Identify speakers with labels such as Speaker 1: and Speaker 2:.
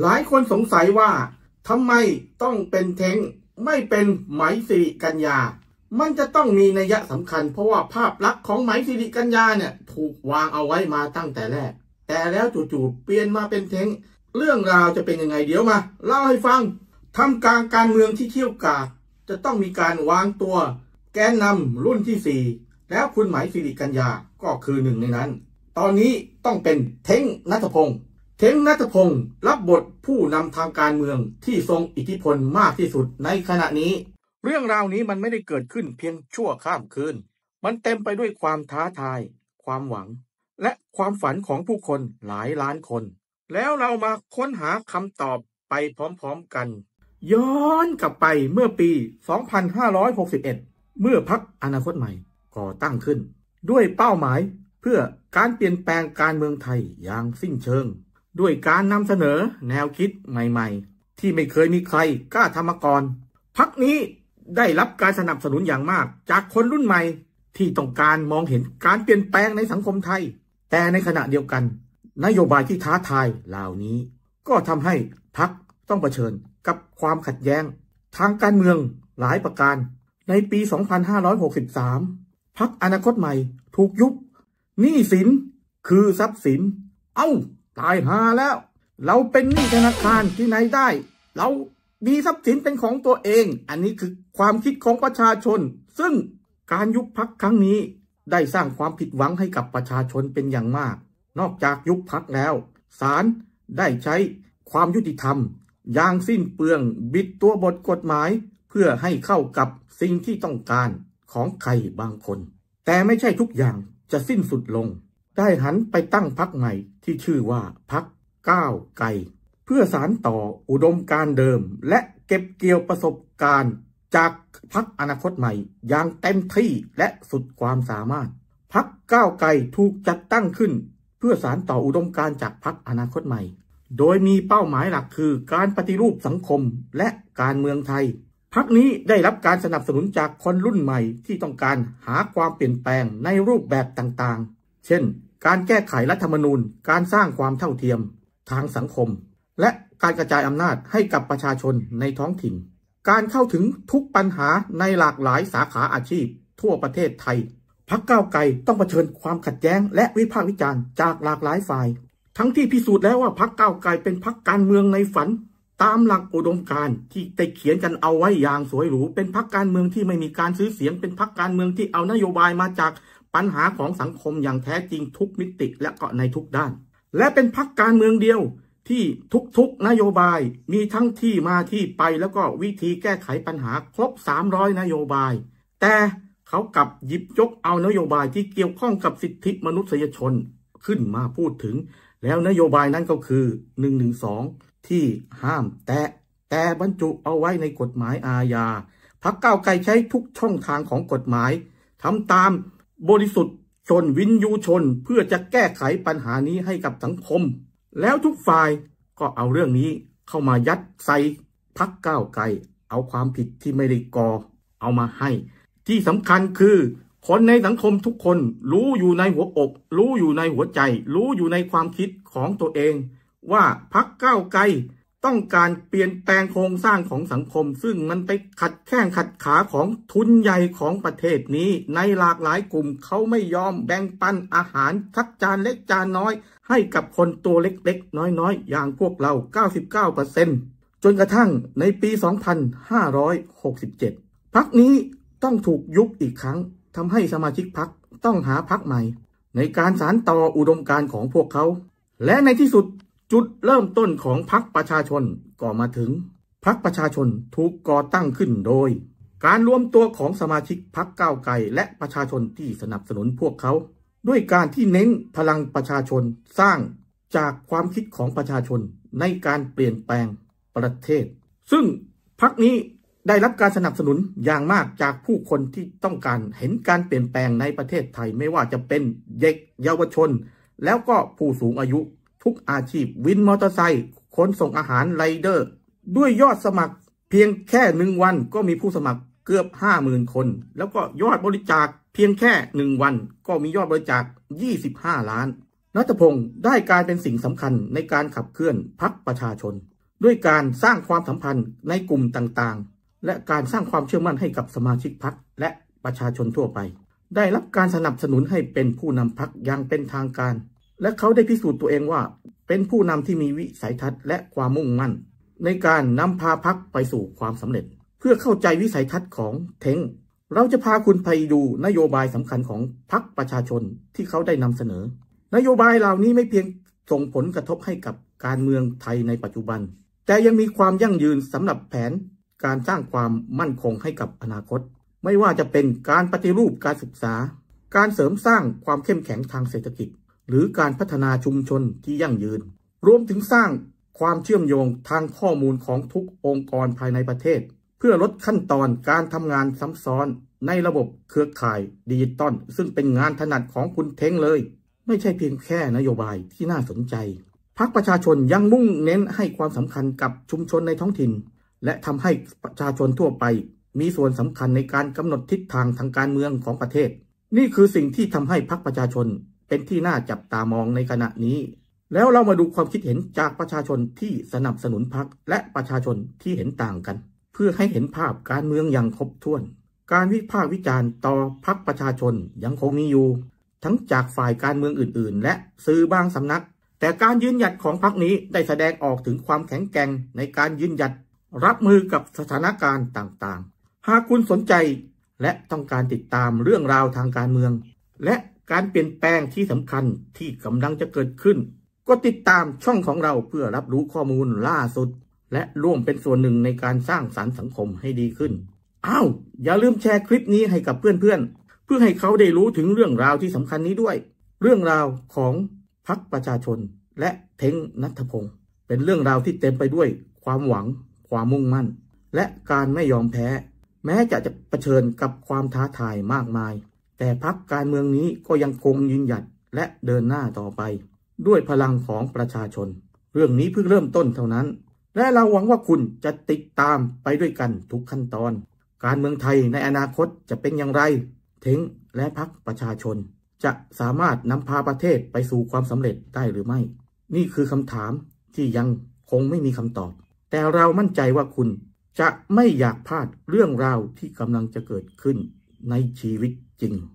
Speaker 1: หลายคนสงสัยว่าทำไมต้องเป็นเทงไม่เป็นไหมสิริกัญญา มันจะต้องมีนัยสำคัญ เพราะว่าภาพลักษณ์ของไหมสิริกัญญาเนี่ยถูกวางเอาไว้มาตั้งแต่แรก แต่แล้วจู่ๆเปลี่ยนมาเป็นเทงเรื่องราวจะเป็นยังไงเดี๋ยวมาเล่าให้ฟังทำกลางการเมืองที่เที่ยวกาดจะต้องมีการวางตัว แกนนำรุ่นที่ 4 แล้วคุณไหมสิริกัญญาก็คือหนึ่งในนั้น ตอนนี้ต้องเป็นเท้งนัทพงศ์ เทงนัทพงศ์รับบทผู้นำทางการเมืองที่ทรงอิทธิพลมากที่สุดในขณะนี้ เรื่องราวนี้มันไม่ได้เกิดขึ้นเพียงชั่วข้ามคืน มันเต็มไปด้วยความท้าทาย ความหวัง และความฝันของผู้คนหลายล้านคน แล้วเรามาค้นหาคำตอบไปพร้อมๆกัน ย้อนกลับไปเมื่อปี 2561 เมื่อพักอนาคตใหม่ก่อตั้งขึ้น ด้วยเป้าหมายเพื่อการเปลี่ยนแปลงการเมืองไทยอย่างสิ้นเชิง ด้วยการนำเสนอแนวคิดใหม่ๆ ที่ไม่เคยมีใครกล้าทำมาก่อนพักนี้ได้รับการสนับสนุนอย่างมาก จากคนรุ่นใหม่ที่ต้องการมองเห็นการเปลี่ยนแปลงในสังคมไทย แต่ในขณะเดียวกัน นโยบายที่ท้าทายเหล่านี้ ก็ทำให้พักต้องเผชิญกับความขัดแย้ง ทางการเมืองหลายประการ ในปี 2563 พักอนาคตใหม่ถูกยุบหนี้สินคือทรัพย์สิน เอ้า ตายหาแล้ว เราเป็นหนี้ธนาคารที่ไหนได้ เรามีทรัพย์สินเป็นของตัวเอง อันนี้คือความคิดของประชาชน ซึ่งการยุบพักครั้งนี้ ได้สร้างความผิดหวังให้กับประชาชนเป็นอย่างมาก นอกจากยุบพักแล้วศาลได้ใช้ความยุติธรรม อย่างสิ้นเปลืองบิดตัวบทกฎหมาย เพื่อให้เข้ากับสิ่งที่ต้องการของใครบางคน แต่ไม่ใช่ทุกอย่างจะสิ้นสุดลง ได้หันไปตั้งพักใหม่ที่ชื่อว่าพักก้าวไกลเพื่อสารต่ออุดมการเดิม และเก็บเกี่ยวประสบการณ์จากพักอนาคตใหม่อย่างเต็มที่และสุดความสามารถ พักก้าวไกลถูกจัดตั้งขึ้น เพื่อสารต่ออุดมการจากพักอนาคตใหม่ โดยมีเป้าหมายหลักคือการปฏิรูปสังคมและการเมืองไทย พักนี้ได้รับการสนับสนุนจากคนรุ่นใหม่ที่ต้องการหาความเปลี่ยนแปลงในรูปแบบต่างๆ เช่น การแก้ไขรัฐธรรมนูญ การสร้างความเท่าเทียมทางสังคม และการกระจายอำนาจให้กับประชาชนในท้องถิ่น การเข้าถึงทุกปัญหาในหลากหลายสาขาอาชีพ ทั่วประเทศไทยพักก้าวไกลต้องเผชิญความขัดแย้ง และวิพากษ์วิจารณ์จากหลากหลายฝ่าย ทั้งที่พิสูจน์แล้วว่าพักก้าวไกลเป็นพักการเมืองในฝัน ตามหลักอุดมการณ์ที่ได้เขียนกันเอาไว้อย่างสวยหรู เป็นพักการเมืองที่ไม่มีการซื้อเสียง เป็นพักการเมืองที่เอานโยบายมาจาก ปัญหาของสังคมอย่างแท้จริงทุกมิติและก็ในทุกด้าน และเป็นพักการเมืองเดียวที่ทุกๆนโยบายมีทั้งที่มาที่ไปแล้วก็วิธีแก้ไขปัญหาครบ 300 นโยบาย แต่เขากลับหยิบยกเอานโยบายที่เกี่ยวข้องกับสิทธิมนุษยชนขึ้นมาพูดถึง แล้วนโยบายนั้นก็คือ 112 ที่ห้ามแตะแต่บรรจุเอาไว้ในกฎหมายอาญาพักเก้าไกลใช้ทุกช่องทางของกฎหมายทำตาม บริสุทธิ์ชนวินยูชนเพื่อจะแก้ไขปัญหานี้ให้กับสังคม แล้วทุกฝ่ายก็เอาเรื่องนี้เข้ามายัดใส่พักก้าวไกลเอาความผิดที่ไม่ได้ก่อเอามาให้ ที่สำคัญคือคนในสังคมทุกคนรู้อยู่ในหัวอก รู้อยู่ในหัวใจ รู้อยู่ในความคิดของตัวเอง ว่าพักก้าวไกล ต้องการเปลี่ยนแปลงโครงสร้างของสังคม ซึ่งมันไปขัดแข้งขัดขาของทุนใหญ่ของประเทศนี้ ในหลากหลายกลุ่มเขาไม่ยอมแบ่งปันอาหารทักจานเล็กจานน้อย ให้กับคนตัวเล็กๆ น้อยๆ อย่างพวกเรา 99%จนกระทั่งในปี 2567 พักนี้ต้องถูกยุบอีกครั้งทำให้สมาชิกพักต้องหาพักใหม่ ในการสารต่ออุดมการของพวกเขา และในที่สุด จุดเริ่มต้นของพรรคประชาชนก็มาถึงพรรคประชาชนถูกก่อตั้งขึ้นโดย การรวมตัวของสมาชิกพรรคก้าวไกลและประชาชนที่สนับสนุนพวกเขา ด้วยการที่เน้นพลังประชาชนสร้างจากความคิดของประชาชนในการเปลี่ยนแปลงประเทศ ซึ่งพรรคนี้ได้รับการสนับสนุนอย่างมากจากผู้คนที่ต้องการเห็นการเปลี่ยนแปลงในประเทศไทยไม่ว่าจะเป็นเด็กเยาวชน แล้วก็ผู้สูงอายุ ทุกอาชีพ วินมอเตอร์ไซค์ขนส่งอาหารไรเดอร์ ด้วยยอดสมัครเพียงแค่หนึ่งวันก็มีผู้สมัครเกือบห้าหมื่นคน แล้วก็ยอดบริจาคเพียงแค่หนึ่งวันก็มียอดบริจาค 25 ล้านนัทพงศ์ได้กลายเป็นสิ่งสำคัญในการขับเคลื่อนพักประชาชน ด้วยการสร้างความสัมพันธ์ในกลุ่มต่างๆ และการสร้างความเชื่อมั่นให้กับสมาชิกพักและประชาชนทั่วไป ได้รับการสนับสนุนให้เป็นผู้นำพักอย่างเป็นทางการ และเขาได้พิสูจน์ตัวเองว่า เป็นผู้นำที่มีวิสัยทัศน์และความมุ่งมั่น ในการนำพาพักไปสู่ความสำเร็จ เพื่อเข้าใจวิสัยทัศน์ของเทงเราจะพาคุณไปดูนโยบายสำคัญของพักประชาชนที่เขาได้นำเสนอ นโยบายเหล่านี้ไม่เพียงส่งผลกระทบให้กับการเมืองไทยในปัจจุบัน แต่ยังมีความยั่งยืนสำหรับแผนการสร้างความมั่นคงให้กับอนาคต ไม่ว่าจะเป็นการปฏิรูปการศึกษา การเสริมสร้างความเข้มแข็งทางเศรษฐกิจ หรือการพัฒนาชุมชนที่ยั่งยืน รวมถึงสร้างความเชื่อมโยงทางข้อมูลของทุกองค์กรภายในประเทศ เพื่อลดขั้นตอนการทำงานซ้ำซ้อนในระบบเครือข่ายดิจิตอลซึ่งเป็นงานถนัดของคุณเท้งเลย ไม่ใช่เพียงแค่นโยบายที่น่าสนใจพักประชาชนยังมุ่งเน้นให้ความสำคัญกับชุมชนในท้องถิ่น และทำให้ประชาชนทั่วไป มีส่วนสำคัญในการกำหนดทิศทางทางการเมืองของประเทศ นี่คือสิ่งที่ทำให้พักประชาชน เป็นที่น่าจับตามองในขณะนี้ แล้วเรามาดูความคิดเห็นจากประชาชนที่สนับสนุนพักและประชาชนที่เห็นต่างกัน เพื่อให้เห็นภาพการเมืองอย่างครบถ้วน การวิพากษ์วิจารณ์ต่อพักประชาชนยังคงมีอยู่ ทั้งจากฝ่ายการเมืองอื่น ๆ และซื้อบางสำนัก แต่การยืนหยัดของพรรคนี้ได้แสดงออกถึงความแข็งแกร่งในการยืนหยัดรับมือกับสถานการณ์ต่างๆ หากคุณสนใจและต้องการติดตามเรื่องราวทางการเมือง และ การเปลี่ยนแปลงที่สำคัญที่กำลังจะเกิดขึ้น ก็ติดตามช่องของเราเพื่อรับรู้ข้อมูลล่าสุด และร่วมเป็นส่วนหนึ่งในการสร้างสารรค์สังคมให้ดีขึ้นอ้าวอย่าลืมแชร์คลิปนี้ให้กับเพื่อนๆ เพื่อให้เขาได้รู้ถึงเรื่องราวที่สำคัญนี้ด้วย เรื่องราวของพักประชาชน และเทงนัทพงศ์เป็นเรื่องราวที่เต็มไปด้วยความหวัง ความมุ่งมั่น และการไม่ยอมแพ้ แม้จะจะะเผชิญกับความท้าทายมากมาย แต่พักการเมืองนี้ก็ยังคงยืนหยัดและเดินหน้าต่อไป ด้วยพลังของประชาชน เรื่องนี้เพิ่งเริ่มต้นเท่านั้น และเราหวังว่าคุณจะติดตามไปด้วยกันทุกขั้นตอน การเมืองไทยในอนาคตจะเป็นอย่างไรเท้งและพักประชาชน จะสามารถนำพาประเทศไปสู่ความสำเร็จได้หรือไม่ นี่คือคำถามที่ยังคงไม่มีคำตอบ แต่เรามั่นใจว่าคุณจะไม่อยากพลาดเรื่องราวที่กำลังจะเกิดขึ้นในชีวิต จริง